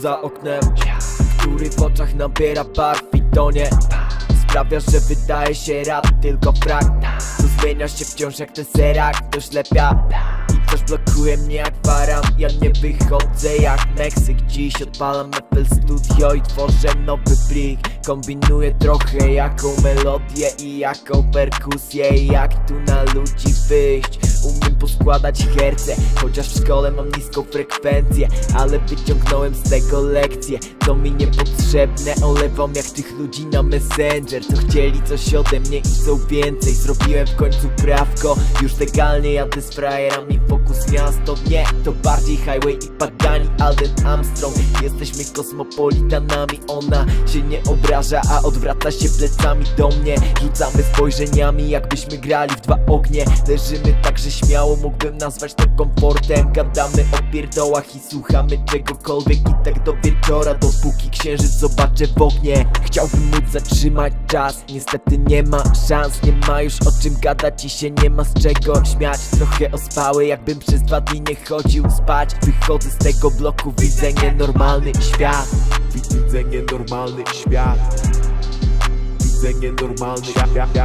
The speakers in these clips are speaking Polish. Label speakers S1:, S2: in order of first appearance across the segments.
S1: za oknem Który w oczach nabiera barw i tonie. Sprawia, że wydaje się rad tylko frak. To zmienia się wciąż jak ten serak to ślepia I coś blokuje mnie jak waram Ja nie wychodzę jak Meksyk. Dziś odpalam FL Studio i tworzę nowy plik. Kombinuję trochę jaką melodię i jaką perkusję. Jak tu na ludzi wyjść Umiem poskładać herce. Chociaż w szkole mam niską frekwencję Ale wyciągnąłem z tego lekcję To mi niepotrzebne Olewam jak tych ludzi na messenger Co chcieli coś ode mnie i chcą więcej. Zrobiłem w końcu prawko Już legalnie jadę z frajerami Miasto nie To bardziej highway i pagani Alden Armstrong. Jesteśmy kosmopolitanami Ona się nie obraża A odwraca się plecami do mnie. Rzucamy spojrzeniami jakbyśmy grali w dwa ognie. Leżymy tak, że śmiało mógłbym nazwać to komfortem. Gadamy o pierdołach i słuchamy czegokolwiek I tak do wieczora, dopóki księżyc zobaczę w oknie Chciałbym móc zatrzymać czas, niestety nie ma szans. Nie ma już o czym gadać i się nie ma z czego śmiać. Trochę ospały, przez dwa dni nie chodził spać Wychodzę z tego bloku, widzę nienormalny świat
S2: Widzę nienormalny świat Widzę nienormalny świat.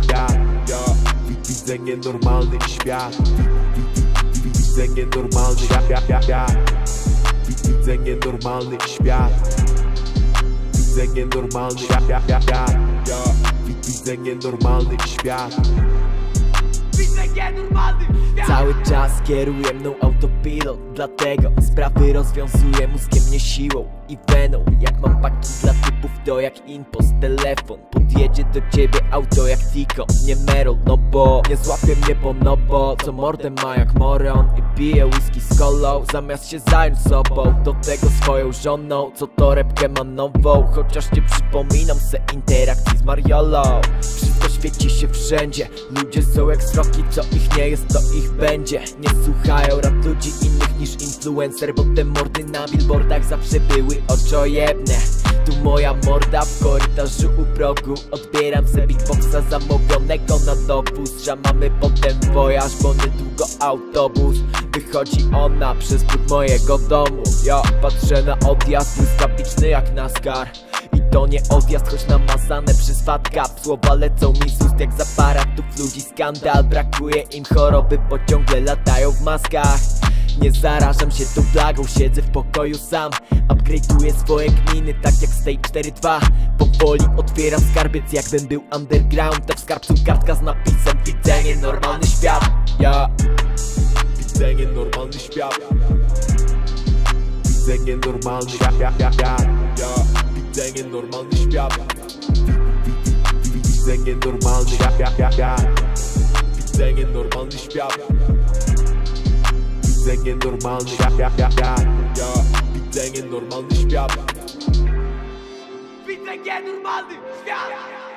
S2: Widzę nienormalny świat Widzę nienormalny świat. Widzę nienormalny świat. Widzę nienormalny świat Widzę nienormalny świat
S1: Cały czas kieruje mną autopilot Dlatego sprawy rozwiązuję mózgiem nie siłą i weną. Jak mam paki dla typów to jak impost Telefon. Podjedzie do ciebie auto jak Tiko Nie Merol, no bo nie złapie mnie po no bo Co mordę ma jak moron i pije whisky z kolą Zamiast się zająć sobą. Do tego swoją żoną Co torebkę ma nową. Chociaż nie przypominam se interakcji z Mariolą. Wszystko świeci się wszędzie. Ludzie są jak sroki, co ich nie jest to ich będzie. Nie słuchają rad ludzi innych niż influencer Bo te mordy na billboardach zawsze były oczojebne Tu moja morda w korytarzu u progu. Odbieram se beatboxa zamówionego na dowóz Mamy potem wojaż, bo niedługo autobus. Wychodzi ona przez próg mojego domu. Ja patrzę na odjazd błyskawiczny jak NASCAR to nie odjazd, choć namazane przez fatka Słowa lecą mi z ust jak z aparatów ludzi. Skandal, brakuje im choroby, bo ciągle latają w maskach. Nie zarażam się tą plagą, siedzę w pokoju sam. Upgrade'uję swoje kminy, tak jak Stage 4.2 Powoli otwieram skarbiec, jakbym był underground. A w skarbcu kartka z napisem Widzę nienormalny świat. Ja.
S2: Widzę nienormalny świat. Widzę nienormalny świat, świat, świat, świat. Widzę nienormalny świat Widzę nienormalny świat, świat, świat, świat. Widzę nienormalny świat Widzę nienormalny świat, świat, świat, świat. Widzę nienormalny świat
S3: Widzę nienormalny świat